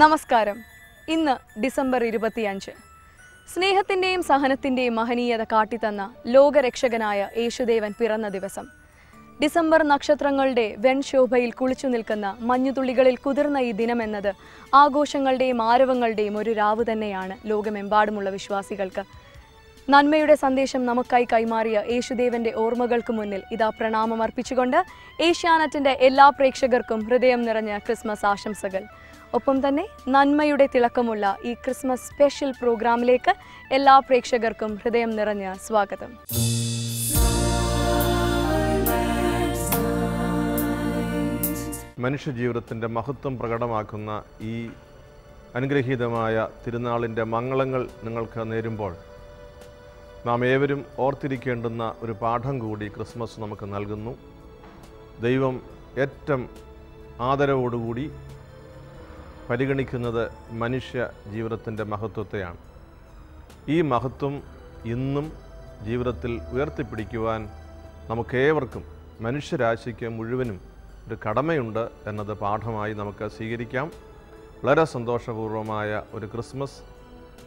നമസ്കാരം. ഇന്ന് ഡിസംബർ ഇരുപത്തിയഞ്ച്. സ്നേഹത്തിന്റെയും സഹനത്തിന്റെയും മഹനീയത കാട്ടിത്തന്ന ലോകരക്ഷകനായ യേശുദേവൻ പിറന്ന ദിവസം. ഡിസംബർ നക്ഷത്രങ്ങളുടെ വെൺശോഭയിൽ കുളിച്ചു നിൽക്കുന്ന മഞ്ഞുതുള്ളികളിൽ കുതിർന്ന ഈ ദിനമെന്നത് ആഘോഷങ്ങളുടെയും ആരവങ്ങളുടെയും ഒരു രാവ് തന്നെയാണ് ലോകമെമ്പാടുമുള്ള വിശ്വാസികൾക്ക്. നന്മയുടെ സന്ദേശം നമുക്കായി കൈമാറിയ യേശുദേവന്റെ ഓർമ്മകൾക്ക് മുന്നിൽ ഇതാ പ്രണാമം അർപ്പിച്ചുകൊണ്ട് ഏഷ്യാനെറ്റിന്റെ എല്ലാ പ്രേക്ഷകർക്കും ഹൃദയം നിറഞ്ഞ ക്രിസ്മസ് ആശംസകൾ. ഒപ്പം തന്നെ നന്മയുടെ തിളക്കമുള്ള ഈ ക്രിസ്മസ് സ്പെഷ്യൽ പ്രോഗ്രാമിലേക്ക് എല്ലാ പ്രേക്ഷകർക്കും ഹൃദയം നിറഞ്ഞ സ്വാഗതം. മനുഷ്യജീവിതത്തിന്റെ മഹത്വം പ്രകടമാക്കുന്ന ഈ അനുഗ്രഹീതമായ തിരുനാളിന്റെ മംഗളങ്ങൾ നിങ്ങൾക്ക് നേരുമ്പോൾ നാം ഏവരും ഓർത്തിരിക്കേണ്ടുന്ന ഒരു പാഠം കൂടി ക്രിസ്മസ് നമുക്ക് നൽകുന്നു. ദൈവം ഏറ്റവും ആദരവോടുകൂടി പരിഗണിക്കുന്നത് മനുഷ്യ ജീവിതത്തിന്റെ മഹത്വത്തെയാണ്. ഈ മഹത്വം ഇന്നും ജീവിതത്തിൽ ഉയർത്തിപ്പിടിക്കുവാൻ നമുക്കേവർക്കും മനുഷ്യരാശിക്ക് മുഴുവനും ഒരു കടമയുണ്ട് എന്നത് പാഠമായി നമുക്ക് സ്വീകരിക്കാം. വളരെ സന്തോഷപൂർവമായ ഒരു ക്രിസ്മസ്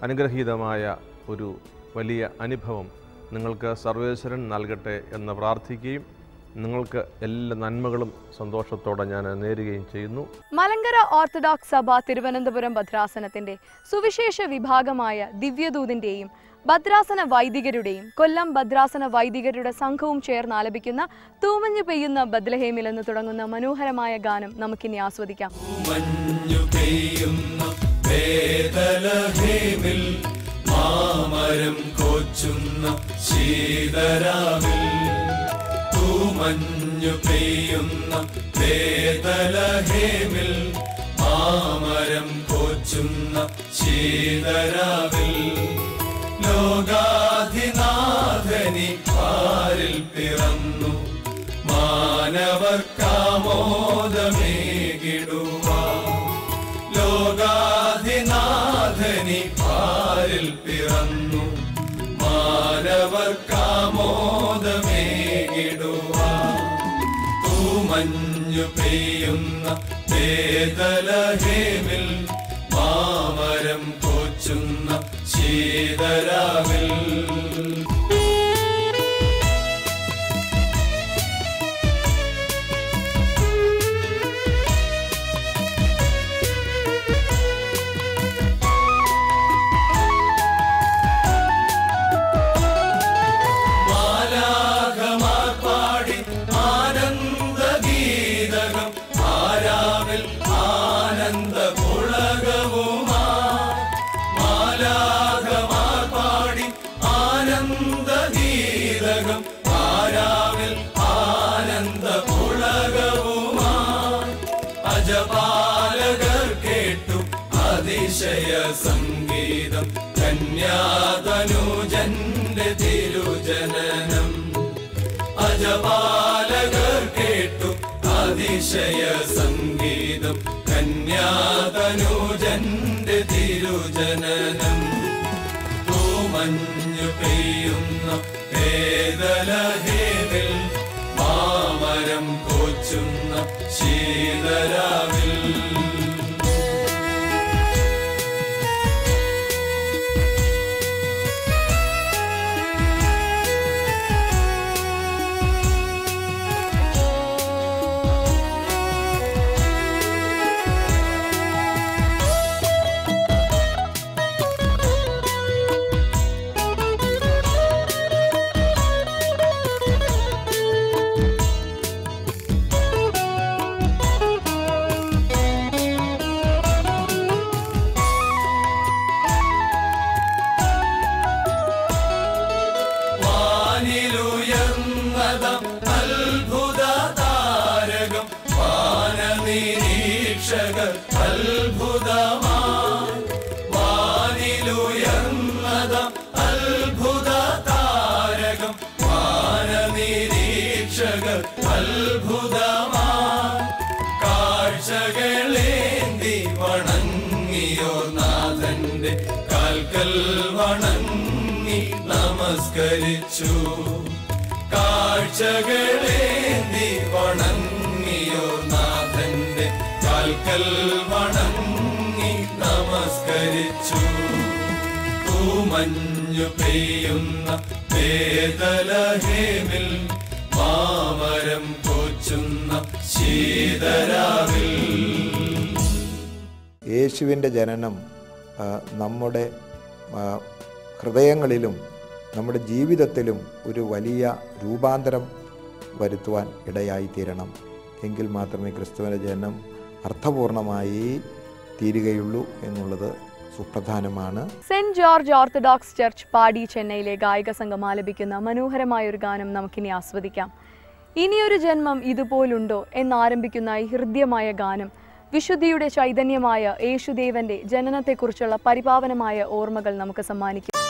അനുഗ്രഹീതമായ ഒരു വലിയ അനുഭവം നിങ്ങൾക്ക് സർവേശ്വരൻ നൽകട്ടെ എന്ന് പ്രാർത്ഥിക്കുകയും നിങ്ങൾക്ക് എല്ലാ നന്മകളും സന്തോഷത്തോടെ ഞാൻ നേരുകയും ചെയ്യുന്നു. മലങ്കര ഓർത്തഡോക്സ് സഭ തിരുവനന്തപുരം ഭദ്രാസനത്തിന്റെ സുവിശേഷ വിഭാഗമായ ദിവ്യദൂതിന്റെയും ഭദ്രാസന വൈദികരുടെയും കൊല്ലം ഭദ്രാസന വൈദികരുടെ സംഘവും ചേർന്ന് ആലപിക്കുന്ന തൂമഞ്ഞു പെയ്യുന്ന ബദ്ലഹേമിൽ എന്ന് തുടങ്ങുന്ന മനോഹരമായ ഗാനം നമുക്കിനി ആസ്വദിക്കാം. മാമരം കോച്ചുന്ന ശീതരാവിൽ തൂമഞ്ഞു പെയ്യുന്ന വേദലഹേമിൽ മാമരം കോച്ചുന്ന ശീതരാവിൽ ലോകാധിനാഥനി പാരിൽ പിറന്നു മാനവർ മാനവർക്കാമോദമേകിടുവാ. ലോകാധിനാഥനി പാരിൽ പിറന്നു മാനവർക്കാമോദമേകിടുവാ തൂമഞ്ഞു പെയ്യുന്ന വേദലഹേമിൽ മാമരം കോച്ചുന്ന ശീതരാവിൽ അതിശയ സംഗീതം കന്യാതനുജന്റെ തിരുജനനം. പൂമഞ്ഞു പെയ്യുന്ന വേദലഹേതിൽ മാമരം കോച്ചുന്ന ശീതരാവിൽ. വാനനിരീക്ഷകർ അത്ഭുതമായി വാനിലുയർന്നതം അത്ഭുത താരകം വാനനിരീക്ഷകർ അത്ഭുതമായി കാഴ്ചകളേന്തി വണങ്ങിയോ നാഥന്റെ കാൽക്കൽ വണങ്ങി നമസ്കരിച്ചു. കാഴ്ചകളേന്തി നാഥന്റെ കാൽക്കൽ വണങ്ങി നമസ്കരിച്ചു. പൂമഞ്ഞു പെയ്യുന്ന വേദലഹേമിൽ മാമരം പോച്ചുന്ന ശീതരാവിൽ യേശുവിന്റെ ജനനം നമ്മുടെ ഹൃദയങ്ങളിലും നമ്മുടെ ജീവിതത്തിലും ഒരു വലിയ രൂപാന്തരം വരുത്തുവാൻ ഇടയായിത്തീരണം എങ്കിൽ മാത്രമേ ക്രിസ്തുവിന്റെ ജനനം അർത്ഥപൂർണമായി തീരുകയുള്ളൂ എന്നുള്ളത് സുപ്രധാനമാണ്. സെന്റ് ജോർജ് ഓർത്തഡോക്സ് ചർച്ച് പാടി ചെന്നൈയിലെ ഗായക സംഘം ആലപിക്കുന്ന മനോഹരമായ ഒരു ഗാനം നമുക്കിനി ആസ്വദിക്കാം. ഇനിയൊരു ജന്മം ഇതുപോലുണ്ടോ എന്നാരംഭിക്കുന്ന ഈ ഹൃദ്യമായ ഗാനം വിശുദ്ധിയുടെ ചൈതന്യമായ യേശുദേവന്റെ ജനനത്തെക്കുറിച്ചുള്ള പരിപാവനമായ ഓർമ്മകൾ നമുക്ക് സമ്മാനിക്കും.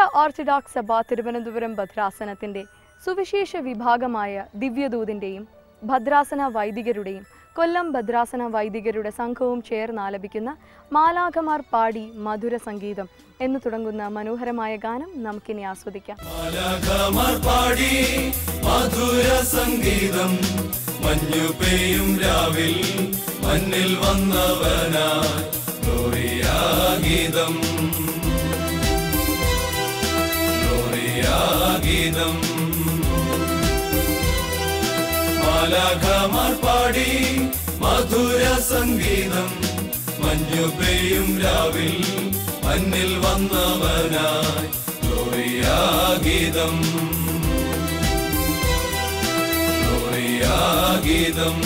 ഓർത്തഡോക്സ് സഭ തിരുവനന്തപുരം ഭദ്രാസനത്തിന്റെ സുവിശേഷ വിഭാഗമായ ദിവ്യദൂതിന്റെയും ഭദ്രാസന വൈദികരുടെയും കൊല്ലം ഭദ്രാസന വൈദികരുടെ സംഘവും ചേർന്ന് ആലപിക്കുന്ന മാലാഖമാർ പാടി മധുര സംഗീതം എന്ന് തുടങ്ങുന്ന മനോഹരമായ ഗാനം നമുക്കിനി ആസ്വദിക്കാം. പാടി മധുര സംഗീതം. മഞ്ഞു പെയ്യും രാവിൽ മഞ്ഞിൽ വന്നവനാ. ഗോറിയാഗീതം ഗോറിയാഗീതം മാലാഖമാർ മധുര സംഗീതം. മഞ്ഞു പെയ്യും രാവിൽ മഞ്ഞിൽ വന്നവനായി ഗീതം. ഗോറിയാഗീതം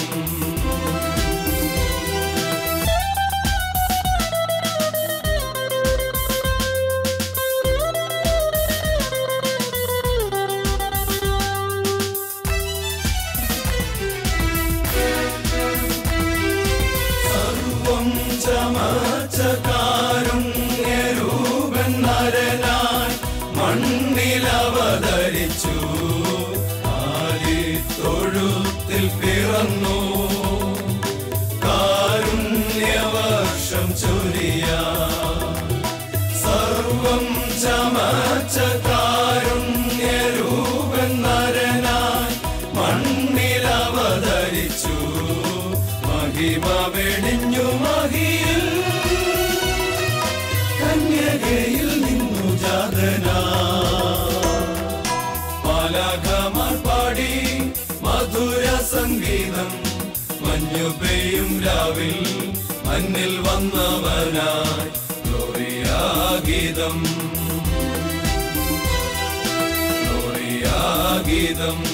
വന്നവനായി ഗോറിയാഗീതം. ഗോറിയാഗീതം.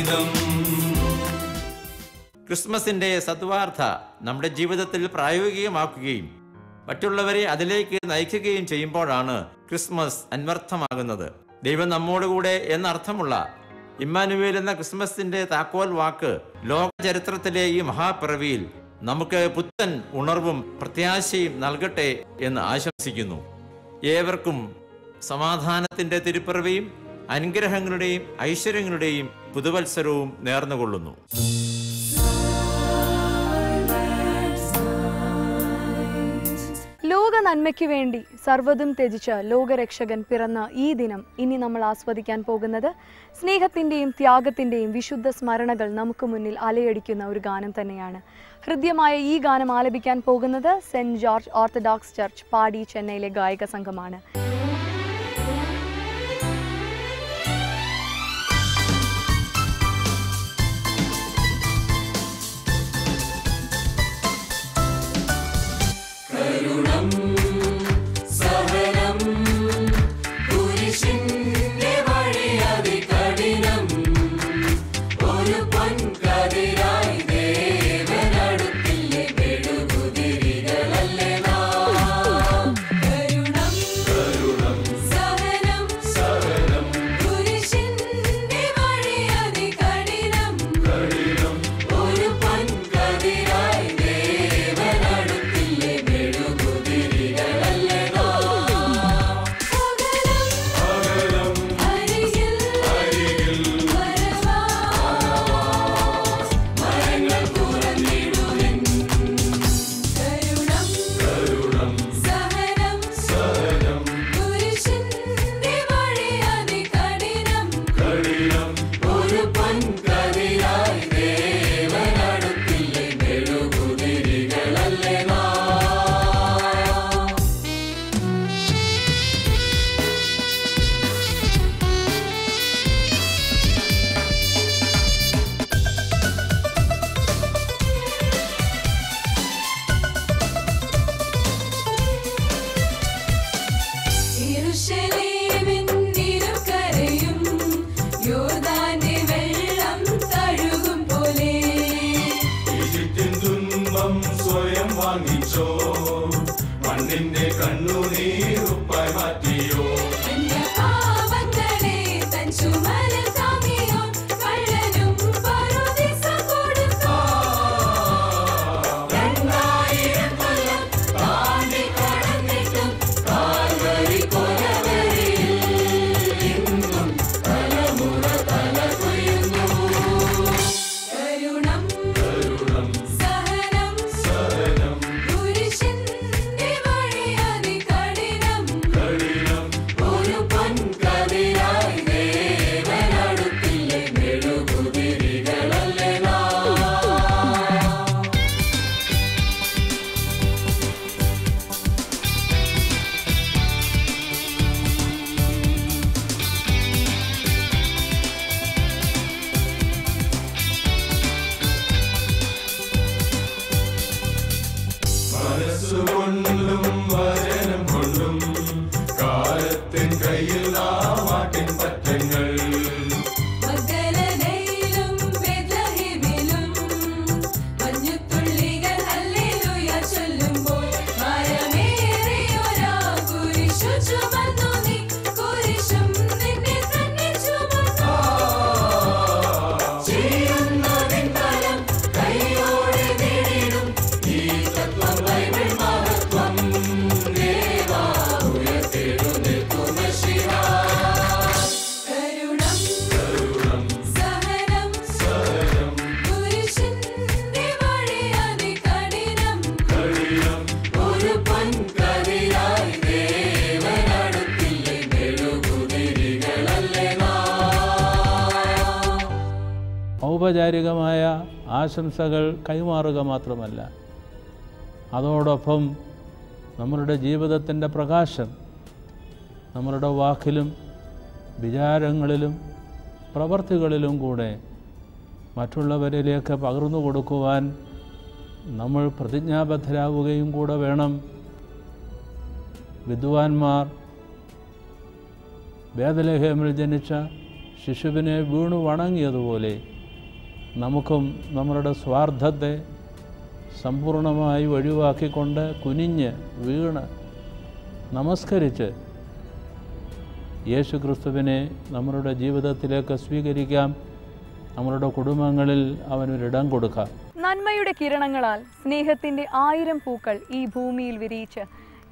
ഗോറിയാഗീതം ക്രിസ്മസിന്റെ സത്വാർത്ഥ നമ്മുടെ ജീവിതത്തിൽ പ്രായോഗികമാക്കുകയും മറ്റുള്ളവരെ അതിലേക്ക് നയിക്കുകയും ചെയ്യുമ്പോഴാണ് ക്രിസ്മസ് അന്വർത്ഥമാകുന്നത്. ദൈവം നമ്മോടുകൂടെ എന്നർത്ഥമുള്ള ഇമ്മാനുവേൽ എന്ന ക്രിസ്മസിന്റെ താക്കോൽ വാക്ക് ലോക ചരിത്രത്തിലെ ഈ മഹാപ്പിറവിയിൽ നമുക്ക് പുത്തൻ ഉണർവും പ്രത്യാശയും നൽകട്ടെ എന്ന് ആശംസിക്കുന്നു. ഏവർക്കും സമാധാനത്തിന്റെ തിരുപ്പിറവിയും അനുഗ്രഹങ്ങളുടെയും ഐശ്വര്യങ്ങളുടെയും പുതുവത്സരവും നേർന്നുകൊള്ളുന്നു. ലോക നന്മയ്ക്ക് വേണ്ടി സർവതും ത്യജിച്ച ലോകരക്ഷകൻ പിറന്ന ഈ ദിനം ഇനി നമ്മൾ ആസ്വദിക്കാൻ പോകുന്നത് സ്നേഹത്തിന്റെയും ത്യാഗത്തിന്റെയും വിശുദ്ധ സ്മരണകൾ നമുക്ക് മുന്നിൽ അലയടിക്കുന്ന ഒരു ഗാനം തന്നെയാണ്. ഹൃദ്യമായ ഈ ഗാനം ആലപിക്കാൻ പോകുന്നത് സെന്റ് ജോർജ് ഓർത്തഡോക്സ് ചർച്ച് പാടി ചെന്നൈയിലെ ഗായക സംഘമാണ്. ആശംസകൾ കൈമാറുക മാത്രമല്ല അതോടൊപ്പം നമ്മളുടെ ജീവിതത്തിന്റെ പ്രകാശം നമ്മളുടെ വാക്കിലും വിചാരങ്ങളിലും പ്രവർത്തികളിലും കൂടെ മറ്റുള്ളവരിലേക്ക് പകർന്നു കൊടുക്കുവാൻ നമ്മൾ പ്രതിജ്ഞാബദ്ധരാകുകയും കൂടെ വേണം. വിദ്വാൻമാർ വേദലേഹമിൽ ജനിച്ച ശിശുവിനെ വീണു വണങ്ങിയതുപോലെ നമുക്കും നമ്മളുടെ സ്വാർത്ഥത്തെ സമ്പൂർണമായി ഒഴിവാക്കിക്കൊണ്ട് കുനിഞ്ഞ് വീണ് നമസ്കരിച്ച് യേശു ക്രിസ്തുവിനെ നമ്മളുടെ ജീവിതത്തിലേക്ക് സ്വീകരിക്കാം. നമ്മളുടെ കുടുംബങ്ങളിൽ അവനൊരിടം കൊടുക്കാം. നന്മയുടെ കിരണങ്ങളാൽ സ്നേഹത്തിന്റെ ആയിരം പൂക്കൾ ഈ ഭൂമിയിൽ വിരിയിച്ച്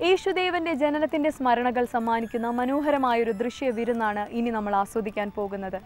യേശുദേവന്റെ ജനനത്തിന്റെ സ്മരണകൾ സമ്മാനിക്കുന്ന മനോഹരമായൊരു ദൃശ്യ വിരുന്നാണ് ഇനി നമ്മൾ ആസ്വദിക്കാൻ പോകുന്നത്.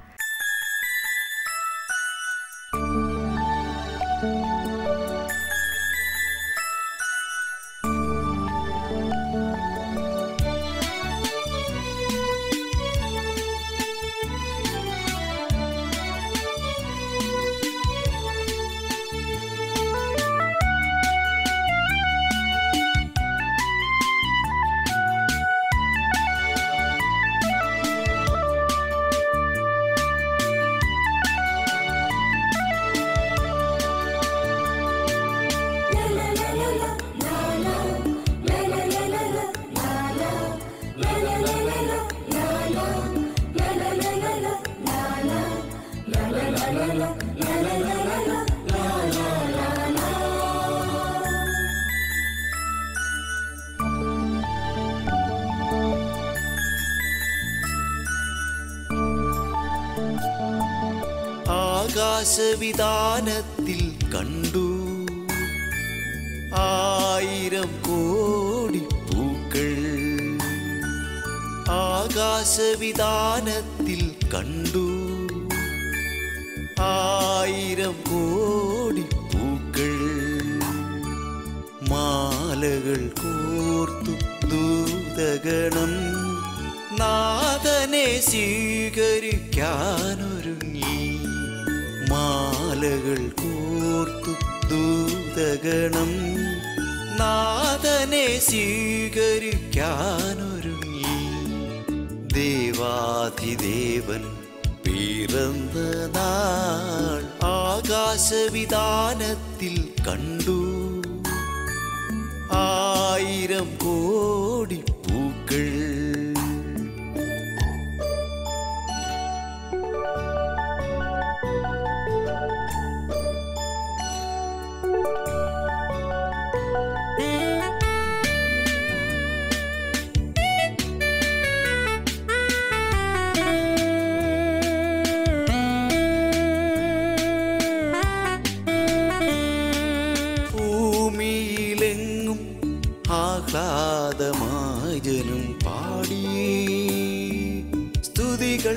ആകാശവിധാനത്തിൽ കണ്ടു. ആയിരം കോടി പൂക്കൾ ആകാശവിധാനത്തിൽ കണ്ടു. ആയിരം കോടി പൂക്കൾ മാലകൾ കോർത്തു ദൂതഗണം നാഥനെ സ്വീകരിക്കാനൊരുങ്ങി മാലകൾ കോർത്തു ദൂതഗണം. നാഥനെ സ്വീകരിക്കാനൊരുങ്ങി. ദേവാധിദേവൻ പിറന്ന നാൾ ആകാശവിധാനത്തിൽ കണ്ടു. ആയിരം കോടി ആഹ്ലാദമായ ജനം പാടി സ്തുതികൾ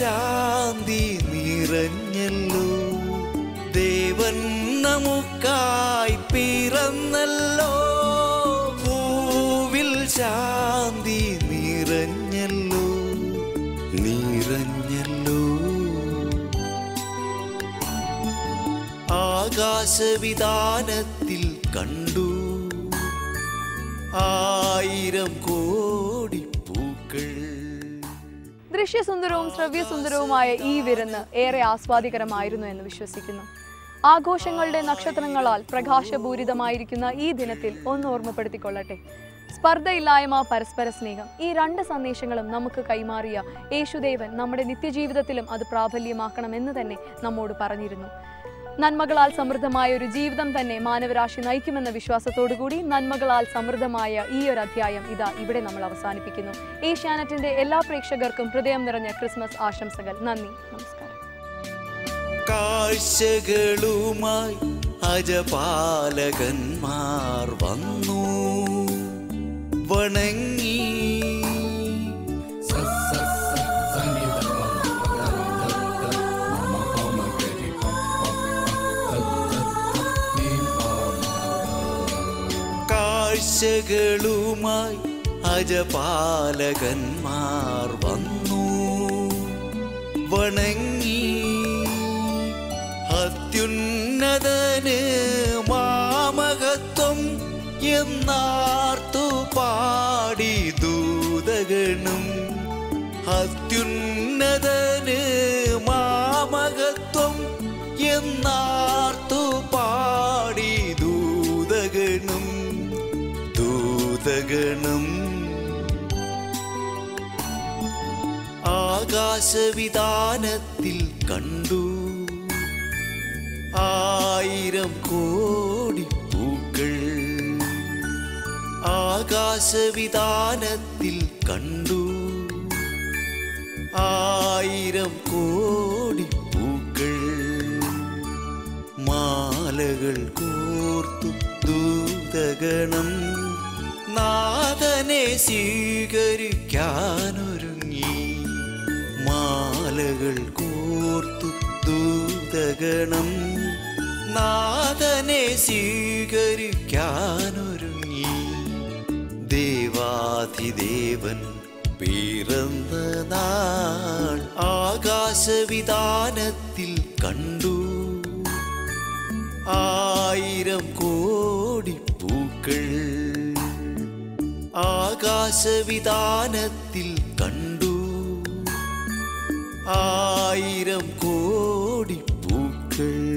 ശാന്തി നിറഞ്ഞല്ലോ. ദേവൻ നമുക്കായി പിറന്നല്ലോ. പൂവിൽ ശാന്തി നിറഞ്ഞല്ലോ. നിറഞ്ഞല്ലോ. ആകാശവിധാനത്തിൽ കണ്ടു. ആയിരം പൂക്കൾ ദൃശ്യസുന്ദരവും ശ്രവ്യസുന്ദരവുമായ ഈ വിരുന്ന് ഏറെ ആസ്വാദികരമായിരുന്നു എന്ന് വിശ്വസിക്കുന്നു. ആഘോഷങ്ങളുടെ നക്ഷത്രങ്ങളാൽ പ്രകാശപൂരിതമായിരിക്കുന്ന ഈ ദിനത്തിൽ ഒന്ന് ഓർമ്മപ്പെടുത്തിക്കൊള്ളട്ടെ. സ്പർദ്ധയില്ലായ്മ പരസ്പര സ്നേഹം ഈ രണ്ട് സന്ദേശങ്ങളും നമുക്ക് കൈമാറിയ യേശുദേവൻ നമ്മുടെ നിത്യജീവിതത്തിലും അത് പ്രാബല്യമാക്കണമെന്ന് തന്നെ നമ്മോട് പറഞ്ഞിരുന്നു. നന്മകളാൽ സമൃദ്ധമായ ഒരു ജീവിതം തന്നെ മാനവരാശി നയിക്കുമെന്ന വിശ്വാസത്തോടുകൂടി നന്മകളാൽ സമൃദ്ധമായ ഈ ഒരു അധ്യായം ഇതാ ഇവിടെ നമ്മൾ അവസാനിപ്പിക്കുന്നു. ഏഷ്യാനെറ്റിന്റെ എല്ലാ പ്രേക്ഷകർക്കും ഹൃദയം നിറഞ്ഞ ക്രിസ്മസ് ആശംസകൾ. നന്ദി. നമസ്കാരം. വന്നു. കാഴ്ചകളുമായി അജപാലകന്മാർ വന്നു. വണങ്ങി അത്യുന്നതന് മാമകത്വം എന്നാർത്തു പാടി ദൂതകണും അത്യുന്നതന് മാമകത്വം എന്നാർത്തു ദൂതഗണം ആകാശവിധാനത്തിൽ കണ്ടു. ആയിരം കോടി പൂക്കൾ. ആകാശവിധാനത്തിൽ കണ്ടു. ആയിരം കോടി പൂക്കൾ. മാലകൾ കോർത്തു ദൂതഗണം. നാഥനെ സ്വീകരിക്കാനൊരുങ്ങി. മാലകൾ കോർത്തു ദൂതഗണം. നാഥനെ സ്വീകരിക്കാനൊരുങ്ങി. ദേവാധിദേവൻ പിറന്ന നാൾ ആകാശവിധാനത്തിൽ കണ്ടു. ആയിരം കോടി പൂക്കൾ ആകാശവിധാനത്തിൽ കണ്ടു. ആയിരം കോടി പൂക്കൾ